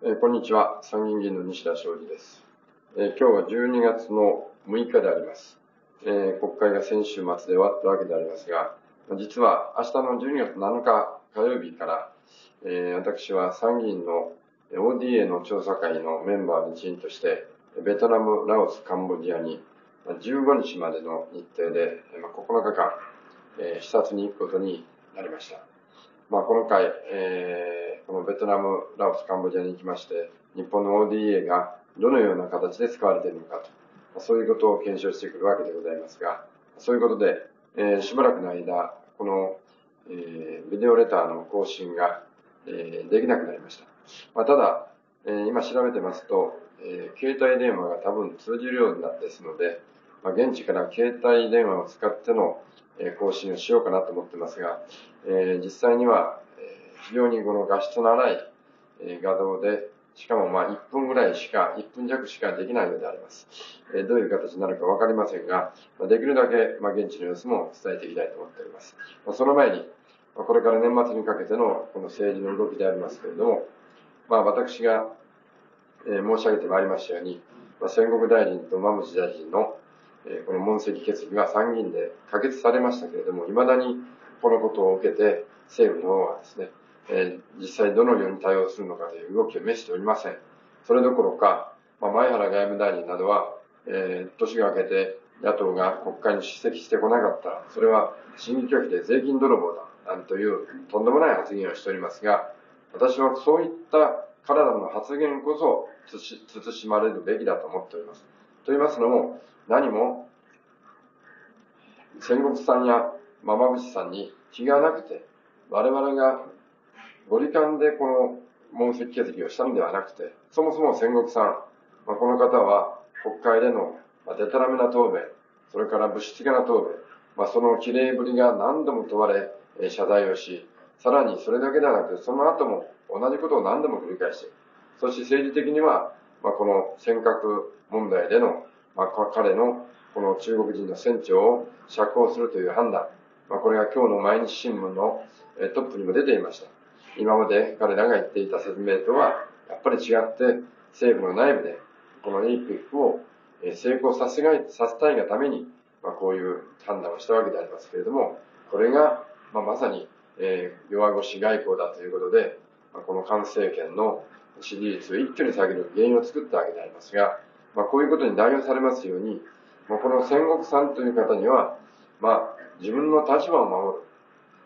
えーこんにちは。参議院議員の西田昌司です。えー今日は12月の6日であります。えー国会が先週末で終わったわけでありますが、実は明日の12月7日火曜日から、え私は参議院の ODA の調査会のメンバーの一員として、ベトナム、ラオス、カンボジアに15日までの日程で、まあ9日間、え視察に行くことになりました。まあ、この回、えーこのベトナム、ラオス、カンボジアに行きまして、日本の ODA がどのような形で使われているのかと、まそういうことを検証してくるわけでございますが、そういうことで、えーしばらくの間、この、えービデオレターの更新が、えーできなくなりました。まあ、ただ、えー今調べてますと、えー携帯電話が多分通じるようになってですので、まあ、現地から携帯電話を使っての、え更新をしようかなと思ってますが、え実際には、え非常にこの画質の荒い、え画像で、しかもまあ1分ぐらいしか、1分弱しかできないのであります。えどういう形になるかわかりませんが、まできるだけ、ま、現地の様子も伝えていきたいと思っております。まその前に、まこれから年末にかけてのこの政治の動きでありますけれども、まあ私が、え申し上げてまいりましたように、ま、戦国大臣と馬淵大臣の、えこの問責決議が参議院で可決されましたけれども、未だにこのことを受けて政府の方はですね、え実際どのように対応するのかという動きを見せておりません。それどころか、ま、前原外務大臣などは、え年が明けて野党が国会に出席してこなかったら、それは審議拒否で税金泥棒だ、なんというとんでもない発言をしておりますが、私はそういった彼らの発言こそ慎まれるべきだと思っております。と言いますのも、何も戦国さんやママブシさんに気がなくて、我々がご理解でこの問責決議をしたのではなくて、そもそも戦国さん、まあ、この方は国会でのデタラメな答弁、それから物質的な答弁、まあ、その綺麗ぶりが何度も問われ、謝罪をし、さらにそれだけではなく、その後も同じことを何度も繰り返して。そして政治的には、まあ、この尖閣問題での、まあ、彼のこの中国人の船長を釈放するという判断、まあ、これが今日の毎日新聞のトップにも出ていました。今まで彼らが言っていた説明とは、やっぱり違って、政府の内部で、この APEC をえ成功させがいさせたいがために、まあ、こういう判断をしたわけでありますけれども、これが、まあ、まさに、えー弱腰外交だということで、まあ、この菅政権の支持率を一挙に下げる原因を作ったわけでありますが、まあ、こういうことに代表されますように、まあ、この戦国さんという方には、まあ、自分の立場を守る。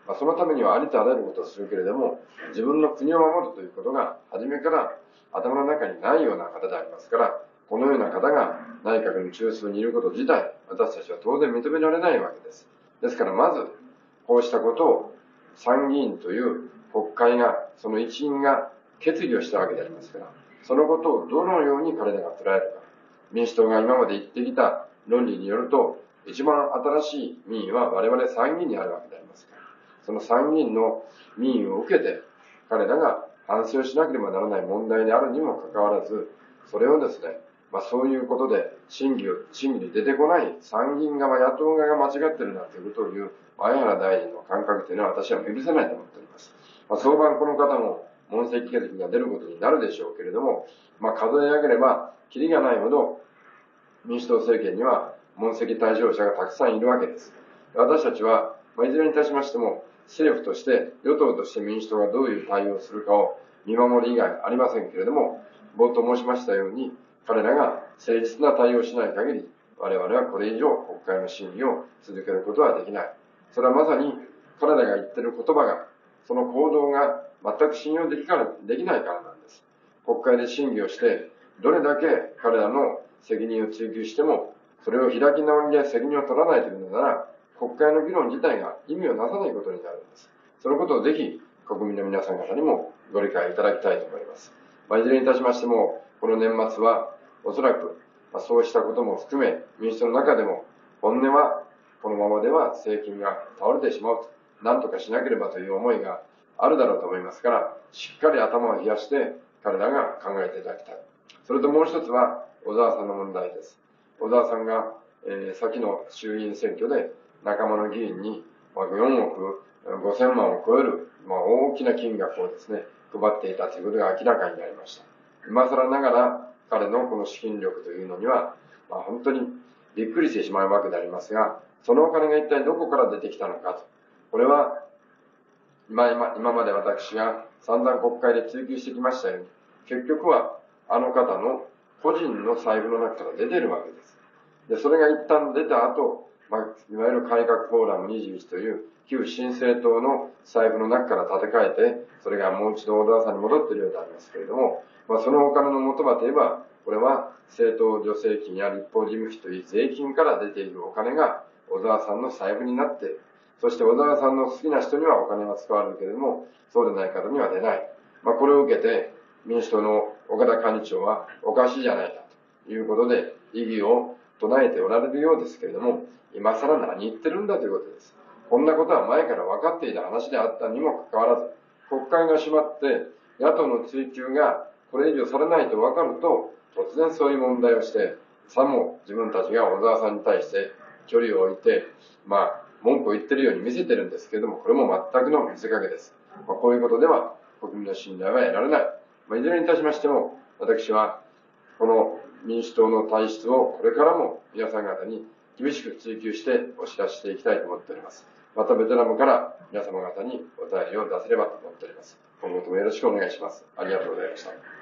まあ、そのためにはありとあらゆることをするけれども、自分の国を守るということが、初めから頭の中にないような方でありますから、このような方が内閣の中枢にいること自体、私たちは当然認められないわけです。ですから、まず、こうしたことを参議院という国会が、その一員が決議をしたわけでありますから、そのことをどのように彼らが捉えるか。民主党が今まで言ってきた論理によると、一番新しい民意は我々参議院にあるわけでありますから、その参議院の民意を受けて、彼らが反省しなければならない問題であるにもかかわらず、それをですね、まあそういうことで審議を、審議に出てこない参議院側、野党側が間違ってるなんていうことを言う前原大臣の感覚というのは私は許せないと思っております。まあ、早晩この方も問責決議が出ることになるでしょうけれども、まあ数え上げれば、キリがないほど民主党政権には問責対象者がたくさんいるわけです。私たちは、まあ、いずれにいたしましても、政府として、与党として民主党がどういう対応をするかを見守り以外ありませんけれども、冒頭申しましたように、彼らが誠実な対応をしない限り、我々はこれ以上国会の審議を続けることはできない。それはまさに彼らが言ってる言葉が、その行動が全く信用できかできないからなんです。国会で審議をして、どれだけ彼らの責任を追及しても、それを開き直りで責任を取らないというのなら、国会の議論自体が意味をなさないことになるんです。そのことをぜひ国民の皆さん方にもご理解いただきたいと思います。まあ、いずれにいたしましても、この年末はおそらく、まあ、そうしたことも含め、民主党の中でも本音はこのままでは政権が倒れてしまうと、何とかしなければという思いがあるだろうと思いますから、しっかり頭を冷やして彼らが考えていただきたい。それともう一つは小沢さんの問題です。小沢さんが、えー、先の衆院選挙で仲間の議員に、まあ、4億5000万を超える、まあ、大きな金額をですね、配っていたということが明らかになりました。今更ながら彼のこの資金力というのには、まあ、本当にびっくりしてしまうわけでありますが、そのお金が一体どこから出てきたのかと。これは、今、今まで私が散々国会で追及してきましたように、結局はあの方の個人の財布の中から出てるわけです。で、それが一旦出た後、まあ、いわゆる改革フォーラム21という旧新政党の財布の中から立て替えて、それがもう一度小沢さんに戻っているようでありますけれども、まあ、そのお金の元はといえば、これは政党助成金や立法事務費という税金から出ているお金が小沢さんの財布になって、そして小沢さんの好きな人にはお金は使われるけれども、そうでない方には出ない。まあ、これを受けて、民主党の岡田幹事長はおかしいじゃないかということで、異議を唱えておられるようですけれども、今更何言ってるんだということです。こんなことは前から分かっていた話であったにもかかわらず、国会が閉まって、野党の追及がこれ以上されないと分かると、突然そういう問題をして、さも自分たちが小沢さんに対して距離を置いて、まあ、文句を言ってるように見せてるんですけれども、これも全くの見せかけです。まあ、こういうことでは国民の信頼は得られない。まあ、いずれにいたしましても、私は、この民主党の体質をこれからも皆さん方に厳しく追求してお知らせしていきたいと思っております。またベトナムから皆様方にお便りを出せればと思っております。今後ともよろしくお願いします。ありがとうございました。